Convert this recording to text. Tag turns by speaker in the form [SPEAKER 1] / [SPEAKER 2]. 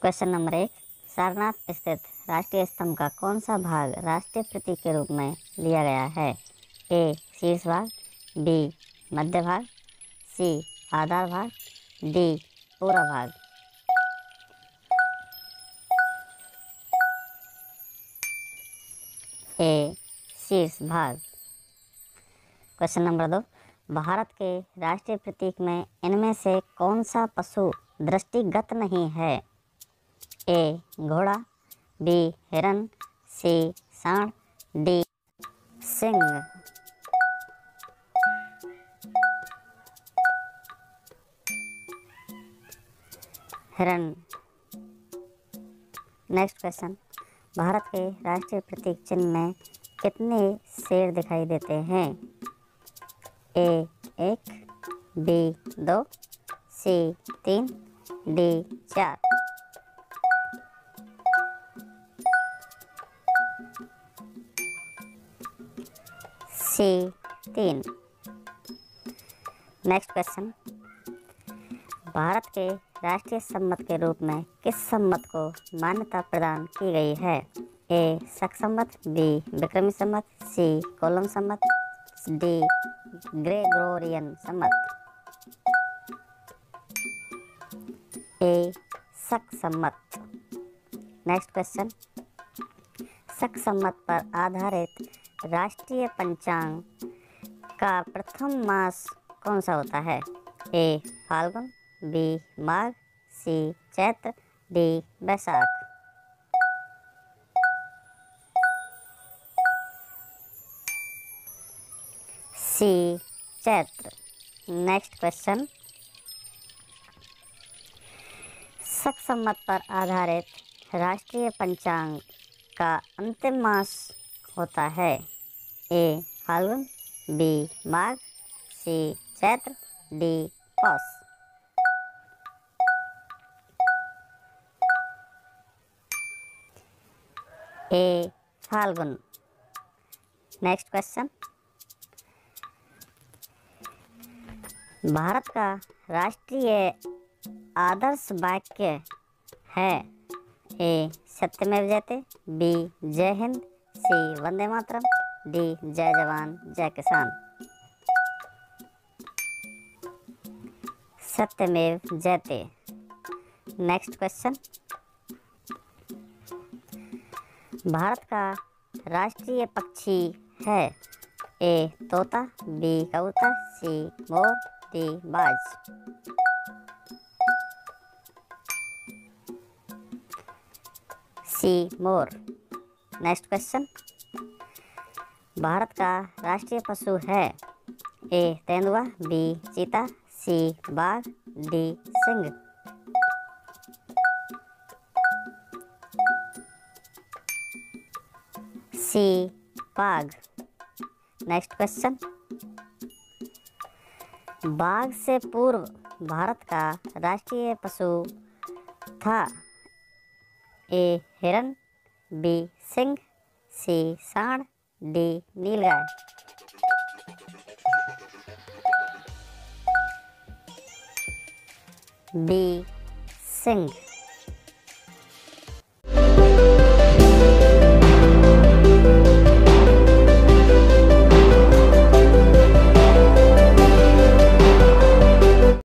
[SPEAKER 1] Question number एक, सारनाथ स्थित राष्ट्रीय स्तंभ का कौन सा भाग राष्ट्रीय प्रतीक के रूप में लिया गया है? ए शीर्ष भाग बी मध्य भाग सी आधार भाग डी पूरा भाग। ए शीर्ष भाग। क्वेश्चन नंबर दो, भारत के राष्ट्रीय प्रतीक में इनमें से कौन सा पशु दृष्टिगत नहीं है? ए घोड़ा, बी हिरन, सी सांड, डी सिंह। हिरन, नेक्स्ट क्वेश्चन। भारत के राष्ट्रीय प्रतीक चिन्ह में कितने शेर दिखाई देते हैं? ए एक, बी दो, सी तीन, डी चार। सी, तीन। नेक्स्ट क्वेश्चन भारत के राष्ट्रीय सम्मत के रूप में किस सम्मत को मान्यता प्रदान की गई है? ए शक सम्मत बी विक्रमी सम्मत सी कोलम सम्मत डी ग्रेगोरियन सम्मत। ए शक सम्मत। नेक्स्ट क्वेश्चन शक सम्मत पर आधारित राष्ट्रीय पंचांग का प्रथम मास कौन सा होता है? A, Phalgun, B, Magh, C, Chaitra, D, Baisakh. C, Chaitra. Next question. शक सम्मत पर आधारित राष्ट्रीय पंचांग का अंतिम मास होता है। A, Phalgun, B, Magh, C, Chaitra, D, Paush. A, Phalgun. Next question Bharat का राष्ट्रीय आदर्श वाक्य है ए, सत्यमेव जयते, बी, जय हिंद सी, वंदे मातरम। डी, जय जवान, जय किसान। सत्यमेव जयते नेक्स्ट क्वेश्चन भारत का राष्ट्रीय पक्षी है ए, तोता, बी, कबूतर, सी, मोर, डी, बाज। सी, मोर। नेक्स्ट क्वेश्चन भारत का राष्ट्रीय पशु है ए तेंदुआ, बी चीता, सी बाघ, डी सिंह। सी बाघ। नेक्स्ट क्वेश्चन बाघ से पूर्व भारत का राष्ट्रीय पशु था ए हिरन बी सिंह सी सांड डी नीलगाय। बी सिंह।